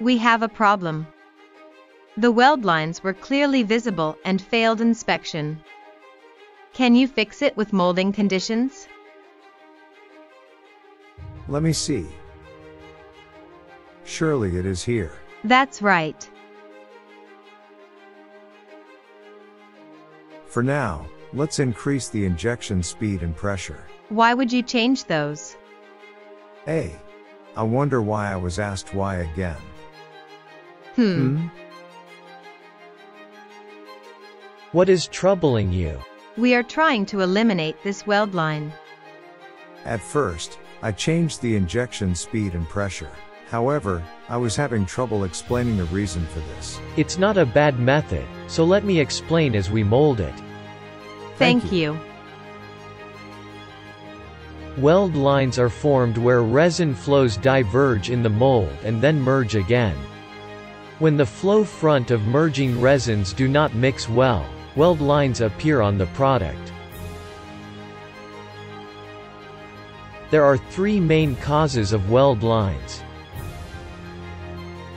We have a problem. The weld lines were clearly visible and failed inspection. Can you fix it with molding conditions? Let me see. Surely it is here. That's right. For now, let's increase the injection speed and pressure. Why would you change those? A. I wonder why I was asked why again. Hmm. What is troubling you? We are trying to eliminate this weld line. At first, I changed the injection speed and pressure. However, I was having trouble explaining the reason for this. It's not a bad method, so let me explain as we mold it. Thank, Thank you. Weld lines are formed where resin flows diverge in the mold and then merge again. When the flow front of merging resins do not mix well, weld lines appear on the product. There are three main causes of weld lines.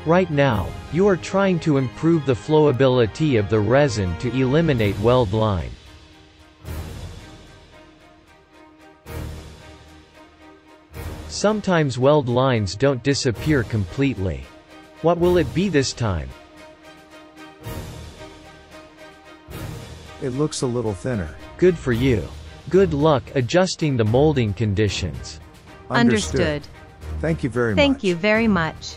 Right now, you are trying to improve the flowability of the resin to eliminate weld line. Sometimes weld lines don't disappear completely. What will it be this time? It looks a little thinner. Good for you. Good luck adjusting the molding conditions. Understood. Thank you very much. Thank you very much.